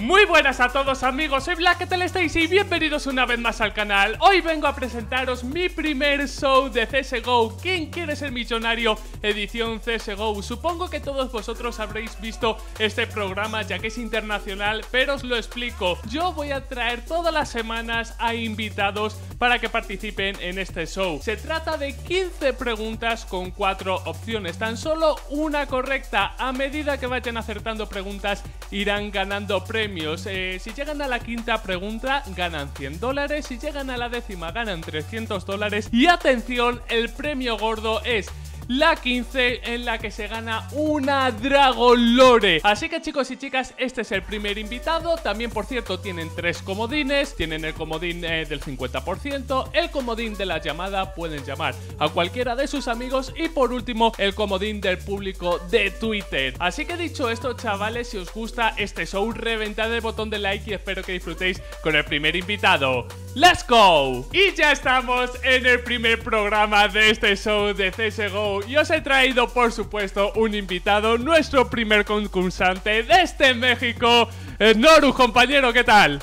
Muy buenas a todos amigos, soy Black Stacy y bienvenidos una vez más al canal. Hoy vengo a presentaros mi primer show de CSGO ¿Quién quiere ser millonario? Edición CSGO Supongo que todos vosotros habréis visto este programa ya que es internacional Pero os lo explico. Yo voy a traer todas las semanas a invitados para que participen en este show. Se trata de 15 preguntas con 4 opciones. Tan solo una correcta. A medida que vayan acertando preguntas irán ganando premios eh, si llegan a la quinta pregunta, ganan 100 dólares. Si llegan a la décima, ganan 300 dólares. Y atención, el premio gordo es la 15 en la que se gana una Dragon Lore. Así que chicos y chicas, este es el primer invitado. También, por cierto, tienen tres comodines. Tienen el comodín eh, del 50%, el comodín de la llamada, pueden llamar a cualquiera de sus amigos y por último, el comodín del público de Twitter. Así que dicho esto, chavales, si os gusta este show, reventad el botón de like y espero que disfrutéis con el primer invitado. ¡Let's go! Y ya estamos en el primer programa de este show de CSGO y os he traído, por supuesto, un invitado, nuestro primer concursante desde México, eh, Noru, compañero, ¿qué tal?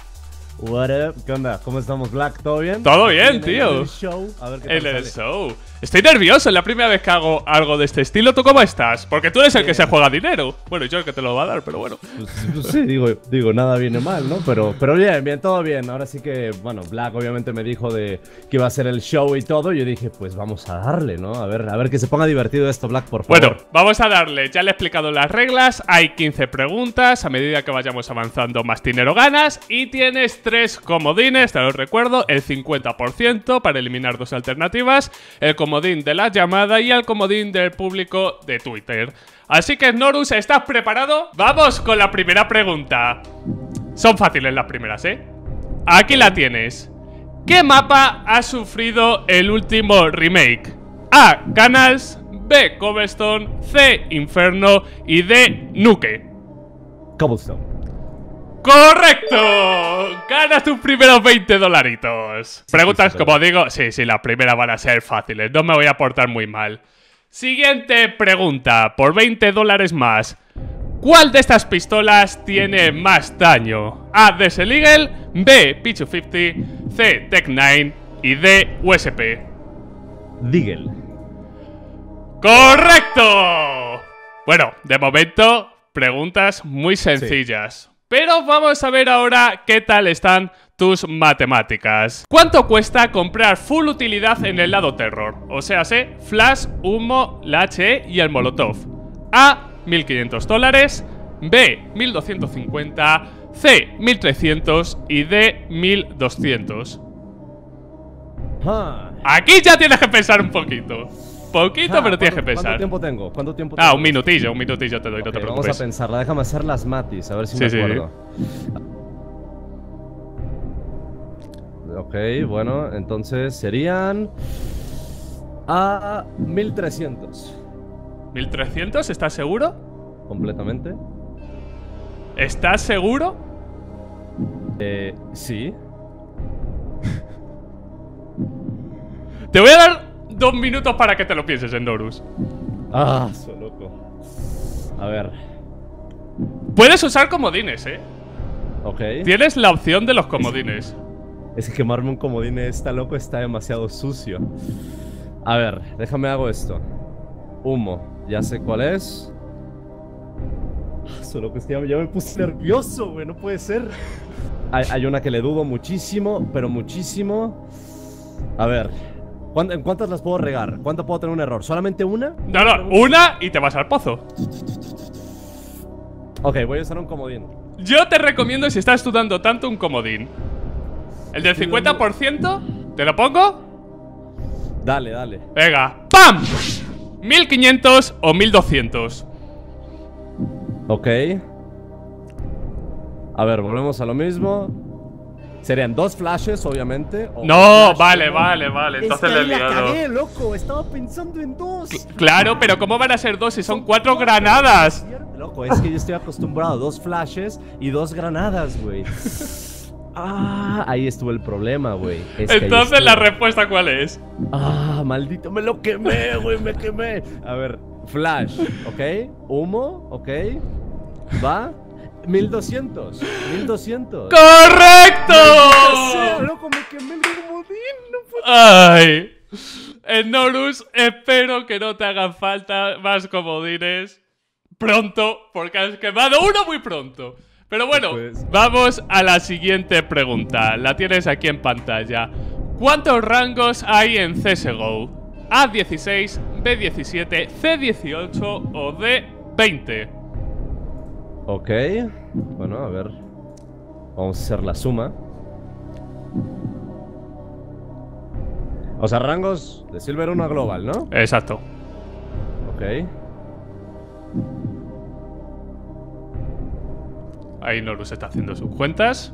What up? ¿Qué onda? ¿Cómo estamos, Black? ¿Todo bien? Todo bien, tío. En el show. A ver qué En el show. Estoy nervioso, es la primera vez que hago algo de este estilo. ¿Tú cómo estás? Porque tú eres el que se juega dinero. Bueno, yo el que te lo va a dar, pero bueno. Pues, sí, digo, digo, nada viene mal, ¿no? Pero, pero bien, bien, todo bien. Ahora sí que, bueno, Black obviamente me dijo de que iba a ser el show y todo. Y yo dije, pues vamos a darle, ¿no? A ver, a ver que se ponga divertido esto, Black, por favor. Bueno, vamos a darle. Ya le he explicado las reglas. Hay 15 preguntas. A medida que vayamos avanzando, más dinero ganas. Y tienes tres comodines, te lo recuerdo. El 50% para eliminar dos alternativas. El comodín de la llamada y el comodín del público de Twitter. Así que, Norus, ¿estás preparado? Vamos con la primera pregunta. Son fáciles las primeras, ¿eh? Aquí la tienes. ¿Qué mapa ha sufrido el último remake? A. Canals B. Cobblestone C. Inferno y D. Nuke Cobblestone. ¡Correcto! Ganas tus primeros 20 dolaritos. Preguntas, como digo, sí, sí, las primeras van a ser fáciles. No me voy a portar muy mal. Siguiente pregunta, por 20 dólares más. ¿Cuál de estas pistolas tiene más daño? A. Desert Eagle, B. Pichu 50, C. Tech 9 y D. USP. Deagle. ¡Correcto! Bueno, de momento, preguntas muy sencillas. Pero vamos a ver ahora qué tal están tus matemáticas. ¿Cuánto cuesta comprar full utilidad en el lado terror? O sea, sé, flash, humo, la HE y el molotov. A, 1500 dólares. B, 1250. C, 1300 y D, 1200. Ah. Aquí ya tienes que pensar un poquito. Poquito, Ah, pero tienes que ¿cuánto- pensar. ¿Cuánto tiempo tengo? ¿Cuánto tiempo Ah, tengo? un minutillo, un minutillo te doy, no te preocupes. Vamos a pensarla, déjame hacer las matis, a ver si Sí, me sí. acuerdo. Ok, bueno, entonces serían a 1300 ¿1300? ¿Estás seguro? completamente. ¿Estás seguro? Eh, sí. Te voy a dar dos minutos para que te lo pienses, Endorus. Ah, soy loco. A ver, Puedes usar comodines, ¿eh? ok. Tienes la opción de los comodines. Es que quemarme un comodín está loco, está demasiado sucio. A ver, déjame hago esto. Humo, ya sé cuál es. Ah, Solo que ya, me puse nervioso, güey, no puede ser. Hay, hay una que le dudo muchísimo, pero muchísimo. A ver, ¿cuán- ¿en cuántas las puedo regar? ¿Cuánto puedo tener un error? ¿Solamente una? No, no, una y te vas al pozo. Ok, voy a usar un comodín. Yo te recomiendo, si estás dudando tanto, un comodín. El del 50%, ¿te lo pongo? Dale, dale. Venga, ¡pam! 1500 o 1200. Ok. A ver, volvemos a lo mismo. Serían dos flashes, obviamente. o No, flash, vale, ¿no? vale, vale. Entonces le he ahí la liado. cagué, loco. Estaba pensando en dos. Claro, pero ¿cómo van a ser dos si son cuatro granadas? Loco, es que yo estoy acostumbrado a dos flashes y dos granadas, güey. Ah, ahí estuvo el problema, güey. Es Entonces, ¿la respuesta cuál es? Ah, maldito, me lo quemé, güey, me quemé. A ver, flash, ¿ok? Humo, ¿ok? Va. 1200. 1200. ¡Correcto! sea, loco, me quemé el comodín. No puedo- Ay. En Norus, espero que no te hagan falta más comodines pronto, porque has quemado uno muy pronto. Pero bueno, Pues- vamos a la siguiente pregunta. La tienes aquí en pantalla. ¿Cuántos rangos hay en CSGO? ¿A16, B17, C18 o D20? Ok. Bueno, a ver. Vamos a hacer la suma. O sea, rangos de Silver 1 a Global, ¿no? Exacto. Ok. Ahí Norus está haciendo sus cuentas.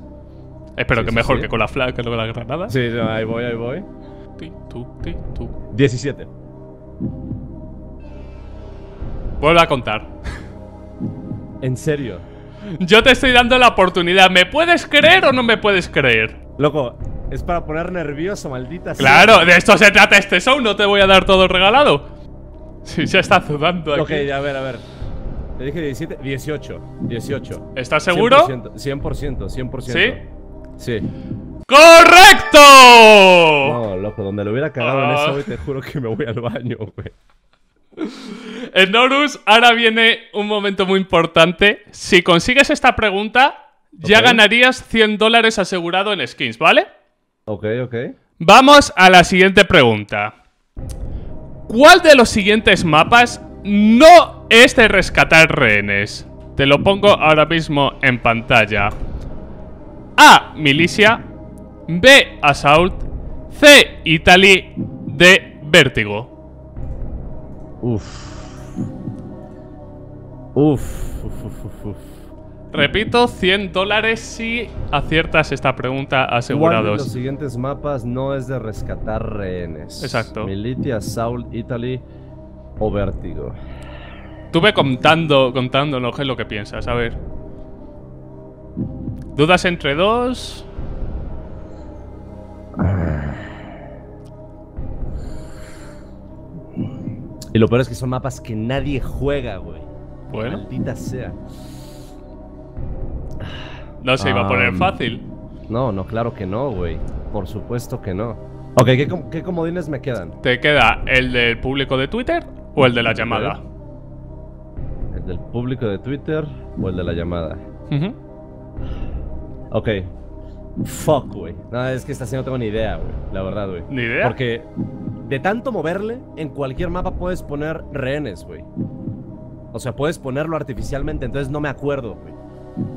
Espero Sí, que sí, mejor sí. que con la flag que con la granada. Sí, no, ahí voy, ahí voy. Ti, tu, ti, tu. 17. Vuelve a contar. En serio. Yo te estoy dando la oportunidad. ¿Me puedes creer o no me puedes creer? Loco, es para poner nervioso, maldita sea. Claro, de esto se trata este show. No te voy a dar todo regalado. Si ya está sudando aquí. Ok, a ver, a ver. Te dije 17, 18. 18. ¿Estás seguro? 100%, 100%, 100%. ¿Sí? Sí. ¡Correcto! No, loco, donde lo hubiera cagado en Ah. eso, güey, te juro que me voy al baño, güey. En Norus, ahora viene un momento muy importante. Si consigues esta pregunta, ya ganarías 100 dólares asegurado en skins, ¿vale? Ok, ok. Vamos a la siguiente pregunta. ¿Cuál de los siguientes mapas no es de rescatar rehenes? Te lo pongo ahora mismo en pantalla. A. Milicia. B. Assault. C. Italy. D. Vértigo. Uf. Uf. Uf, uf, uf, uf. Repito, 100 dólares si aciertas esta pregunta ¿Cuál de los asegurados. siguientes mapas no es de rescatar rehenes? Exacto. Militia, Saul, Italy o Vértigo. Tuve contando, contando, qué es lo que piensas, a ver. ¿Dudas entre dos? Y lo peor es que son mapas que nadie juega, güey. Bueno, Maldita sea. no se iba a poner fácil. No, no, claro que no, güey. Por supuesto que no. Ok, ¿qué, qué comodines me quedan? ¿Te queda el del público de Twitter o el de la llamada? ¿El del público de Twitter o el de la llamada? Ujú. Ok. Fuck, güey. No, es que esta sí no tengo ni idea, güey. La verdad, güey. ¿Ni idea? Porque de tanto moverle, en cualquier mapa puedes poner rehenes, güey. O sea, puedes ponerlo artificialmente, entonces no me acuerdo, güey.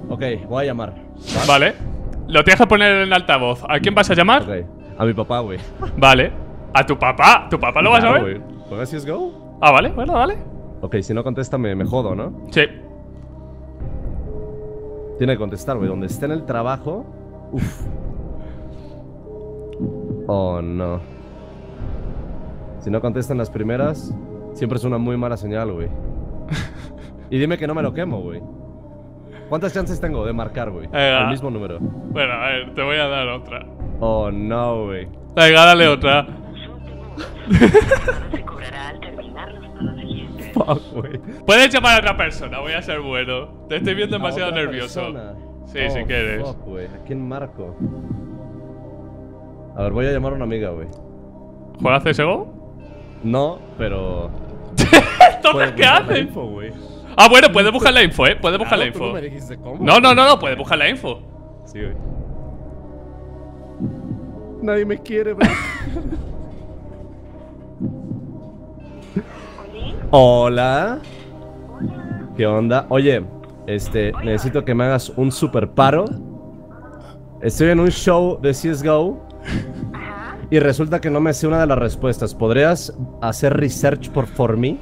Ok, voy a llamar. ¿va? Vale. Lo tienes que poner en altavoz. ¿A quién vas a llamar? A mi papá, güey. Vale. ¿A tu papá? ¿Tu papá lo vas a ver? ¿Juegas CSGO? Ah, vale, bueno, vale. Ok, si no contesta me, me jodo, ¿no? Sí. Tiene que contestar, güey. Donde esté en el trabajo. Uf. Oh, no. Si no contesta en las primeras, siempre es una muy mala señal, güey. Y dime que no me lo quemo, güey. ¿Cuántas chances tengo de marcar, güey? Venga. El mismo número. Bueno, a ver, te voy a dar otra. Oh, no, güey. Venga, dale otra. se cobrará al terminar los pagos siguientes. Fuck, güey. Puedes llamar a otra persona, voy a ser bueno. Te estoy viendo demasiado nervioso. persona. Sí, Oh, si quieres. Fuck, güey. ¿A quién marco? A ver, voy a llamar a una amiga, güey. ¿Juegas CSGO? No, pero. Entonces, ¿qué güey. Ah, bueno, puede buscar la info, ¿eh? Puede buscar la Claro, info. no me dijiste cómo. No, no, no, no, puede buscar la info. Sí, güey. Nadie me quiere, bro. Hola. ¿Qué onda? Oye, este, necesito que me hagas un super paro. Estoy en un show de CSGO y resulta que no me sé una de las respuestas. ¿Podrías hacer research por for me?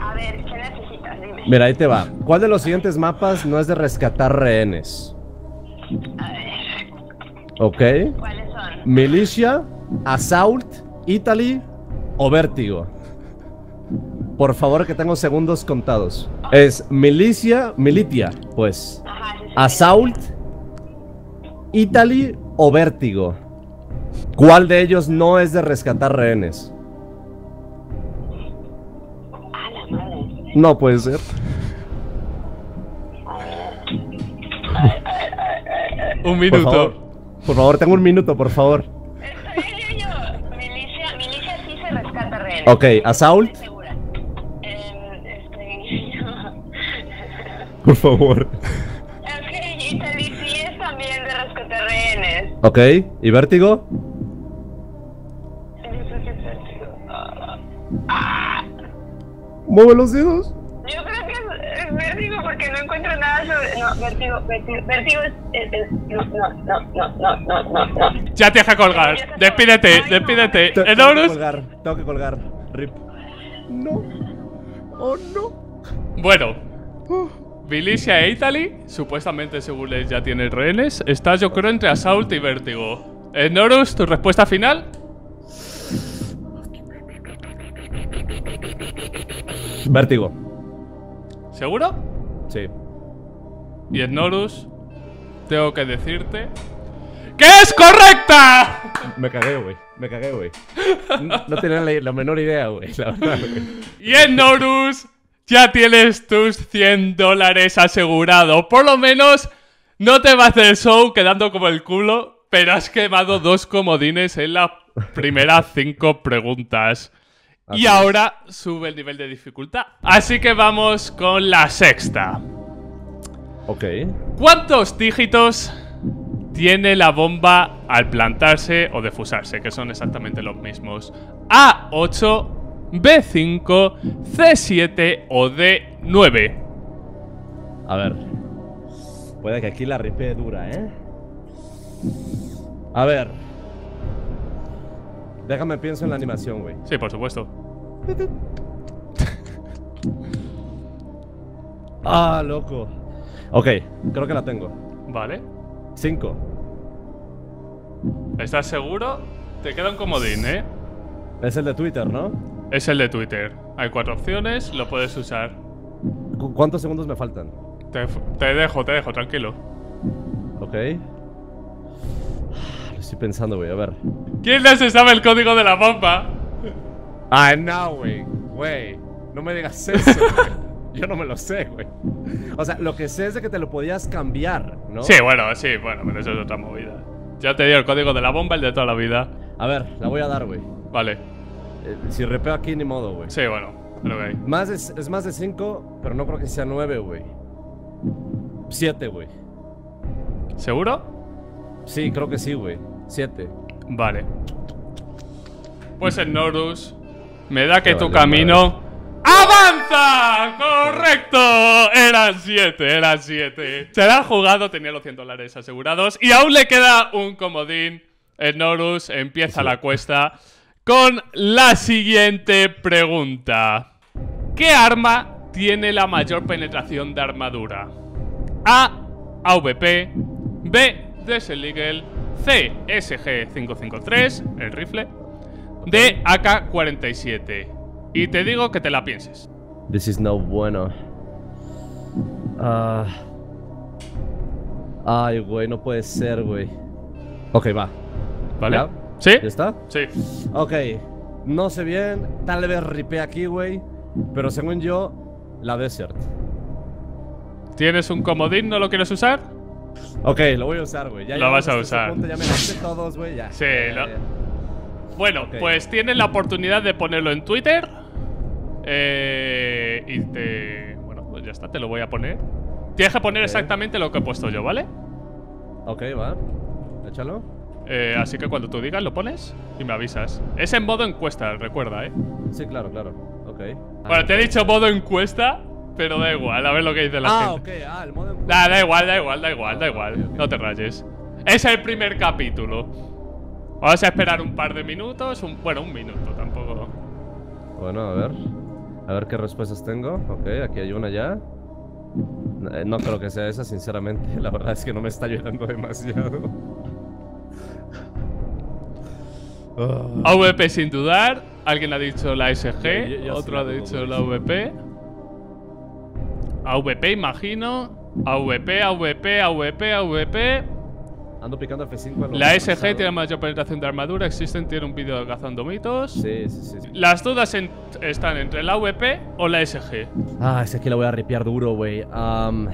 A ver, ¿qué necesitas? Dime. Mira, ahí te va. ¿Cuál de los siguientes mapas no es de rescatar rehenes? A ver, ¿Ok? ¿cuáles son? Militia, Assault, Italy o Vértigo. Por favor, que tengo segundos contados. Es Milicia, Militia, pues. Ajá, sí, sí. Assault, Italy o Vértigo. ¿Cuál de ellos no es de rescatar rehenes? A la madre. No puede ser. Un Por minuto. favor. Por favor, tengo un minuto, por favor. Está bien, yo. Milicia, milicia sí se rescata rehenes. Ok, Assault. Estoy segura. Em, este. Por favor. Ok, es también de rescatar rehenes. Ok, ¿y Vértigo? Mueve los dedos. Yo creo que es, es vértigo porque no encuentro nada sobre. No, vértigo, vértigo, vértigo es. es- es- no, no, no, no, no, no, no, no. Ya te deja colgar. Despídete, despídete. Te- Tengo que Enorus. colgar, tengo que colgar. Rip. No. Oh, no. Bueno. Milicia e Italy, supuestamente según les ya tiene rehenes. Estás yo creo entre Assault y Vértigo. Enorus, ¿tu respuesta final? Vértigo. ¿Seguro? Sí. Y Enorus, tengo que decirte ¡Que es correcta! Me cagué, güey. Me cagué, güey. No, no tenía la, la menor idea, güey. La verdad, güey. Y Enorus, ya tienes tus 100 dólares asegurado. Por lo menos no te vas del show quedando como el culo, pero has quemado dos comodines en las primeras cinco preguntas. Así Y ahora sube el nivel de dificultad. Así que vamos con la sexta. Ok. ¿Cuántos dígitos tiene la bomba al plantarse o defusarse? Que son exactamente los mismos. A8, B5, C7 o D9. A ver. Puede que aquí la ripe dura, ¿eh? A ver. Déjame pienso en la animación, güey. Sí, por supuesto. Ah, loco. Ok, creo que la tengo. Vale. Cinco. ¿Estás seguro? Te queda un comodín, ¿eh? Es el de Twitter, ¿no? Es el de Twitter. Hay cuatro opciones, lo puedes usar. ¿Cu- ¿Cuántos segundos me faltan? Te, te dejo, te dejo, tranquilo. Ok. Lo estoy pensando, güey. A ver. ¿Quién no se sabe el código de la bomba? Ah, no, güey. Güey. No me digas eso. Yo no me lo sé, güey. O sea, lo que sé es de que te lo podías cambiar, ¿no? Sí, bueno, sí, bueno, pero eso es otra movida. Ya te dio el código de la bomba, el de toda la vida. A ver, la voy a dar, güey. Vale. Eh, si repeo aquí, ni modo, güey. Sí, bueno, creo que hay. Más de- es más de 5, pero no creo que sea 9, güey. 7, güey. ¿Seguro? Sí, creo que sí, güey. 7. Vale. Pues el Norus me da que tu camino ¡Avanza! ¡Correcto! Eran siete, eran siete. Se la ha jugado, tenía los 100 dólares asegurados y aún le queda un comodín. El Norus empieza la cuesta con la siguiente pregunta. ¿Qué arma tiene la mayor penetración de armadura? A. AVP B. Deseligal CSG-553, el rifle, de AK-47. Y te digo que te la pienses. This is no bueno. Uh... Ay, güey, no puede ser, güey. Ok, va. ¿Vale? ¿Sí? ¿Ya está? Sí. Ok. No sé bien, tal vez ripé aquí, güey. Pero según yo, la Desert. ¿Tienes un comodín? ¿No lo quieres usar? Ok, lo voy a usar, güey. Lo vas a ese usar. punto, ya me todos, güey, ya. Sí, Ya, ya. Bueno, pues tienes la oportunidad de ponerlo en Twitter. Eh, y te. Bueno, pues ya está, te lo voy a poner. Tienes que poner exactamente lo que he puesto yo, ¿vale? Ok, va. Échalo. Eh, así que cuando tú digas, lo pones y me avisas. Es en modo encuesta, recuerda, ¿eh? Sí, claro, claro. Ok. Bueno, te he dicho modo encuesta, pero da igual, a ver lo que dice la Ah, gente. ok. Ah, el modo. Da, da igual, da igual, da igual, da Ah, igual. No te rayes. Es el primer capítulo. Vamos a esperar un par de minutos. un- bueno, un minuto tampoco. Bueno, a ver. A ver qué respuestas tengo. Ok, aquí hay una ya. Eh, No creo que sea esa, sinceramente. La verdad es que no me está ayudando demasiado. Ah. AVP sin dudar. Alguien ha dicho la SG. Yo- yo otro ha dicho la sí. AVP. Imagino. AVP, AVP, AVP, AVP. Ando picando F5 a La SG pasado. tiene mayor penetración de armadura. Existen, tiene un vídeo de cazando mitos. Sí, sí, sí. Las dudas en- están entre la AVP o la SG. Ah, ese aquí la voy a ripear duro, güey. Um,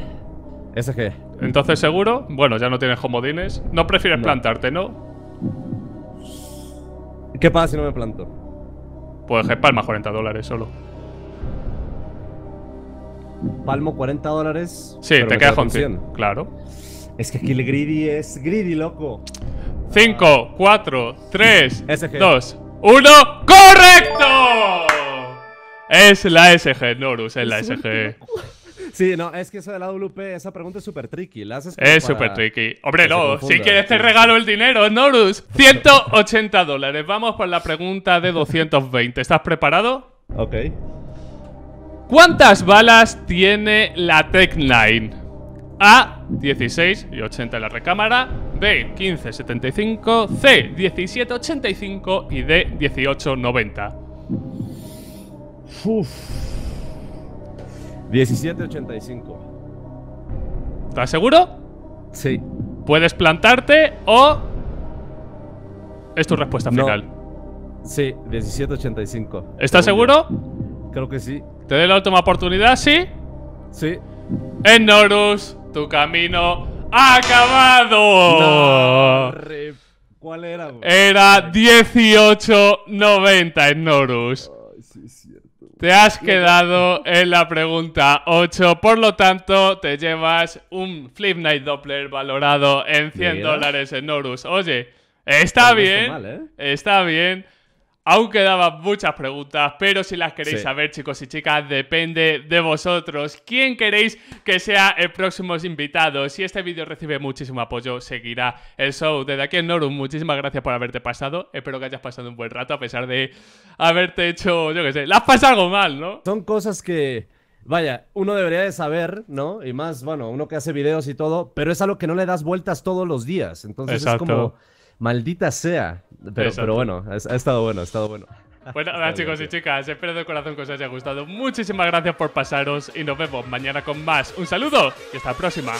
SG. Entonces, seguro. Bueno, ya no tienes comodines. No prefieres No. plantarte, ¿no? ¿Qué pasa si no me planto? Pues que palmas 40 dólares solo. Palmo 40 dólares. Sí, pero te quedas con 100. Claro. Es que aquí el greedy es greedy, loco. 5, 4, 3, SG. 2, 1. ¡Correcto! Es la SG, Norus, es la SG. Sí, no, es que eso de la WP, esa pregunta es súper tricky. La haces Es para- súper tricky. Hombre, no, si quieres te regalo el dinero, Norus. 180 dólares. Vamos por la pregunta de 220. ¿Estás preparado? Ok. ¿Cuántas balas tiene la Tech 9? A, 16 y 80 en la recámara. B, 15, 75. C, 17, 85. Y D, 18, 90. Uf. 1785. ¿Estás seguro? Sí. Puedes plantarte o. Es tu respuesta No. final. Sí, 1785. ¿Estás seguro? Creo que sí. ¿Te doy la última oportunidad? ¿Sí? Sí. En Norus, tu camino ha acabado. Rip. ¿Cuál era? Era 18.90 en Norus. Ay, sí, es cierto. Te has quedado en la pregunta 8, por lo tanto te llevas un Flip Night Doppler valorado en 100 Mira. dólares en Norus. Oye, está no está bien, mal, ¿eh? está bien. Aún quedaban muchas preguntas, pero si las queréis Sí. saber, chicos y chicas, depende de vosotros. ¿Quién queréis que sea el próximo invitado? Si este vídeo recibe muchísimo apoyo, seguirá el show. Desde aquí en Norum, muchísimas gracias por haberte pasado. Espero que hayas pasado un buen rato, a pesar de haberte hecho, yo qué sé, la has pasado algo mal, ¿no? Son cosas que, vaya, uno debería de saber, ¿no? Y más, bueno, uno que hace videos y todo, pero es algo que no le das vueltas todos los días. Entonces Exacto. es como, maldita sea. Pero, bueno, ha, ha estado bueno, ha estado bueno. Bueno, bien, chicos y chicas, espero de corazón que os haya gustado. Muchísimas gracias por pasaros y nos vemos mañana con más. Un saludo y hasta la próxima.